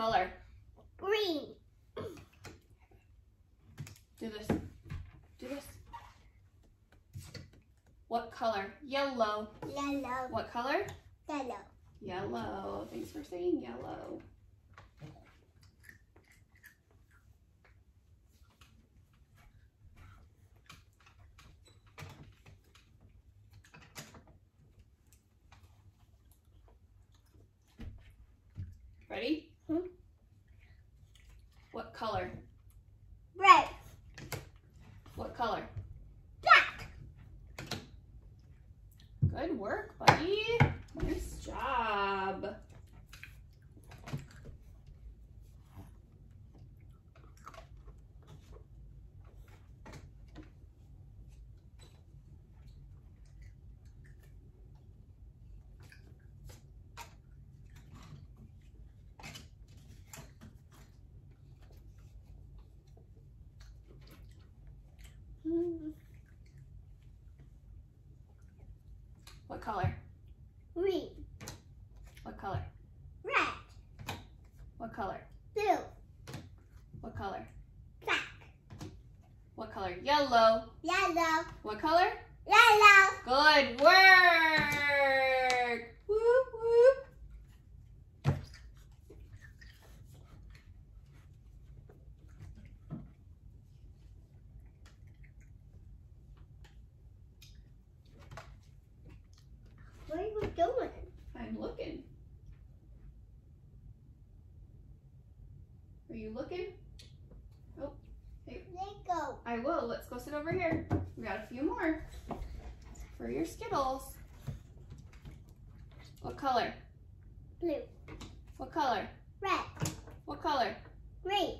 color? Green. Do this. Do this. What color? Yellow. Yellow. What color? Yellow. Yellow. Thanks for saying yellow. Ready? Color? Red. What color? Black. Good work, buddy. Nice job. What color? Green. What color? Red. What color? Blue. What color? Black. What color? Yellow. Yellow. What color? Yellow. Good work! Whoop, whoop. What are you doing? I'm looking. Are you looking? Oh, hey. Lego. I will. Let's go sit over here. We got a few more for your Skittles. What color? Blue. What color? Red. What color? Green.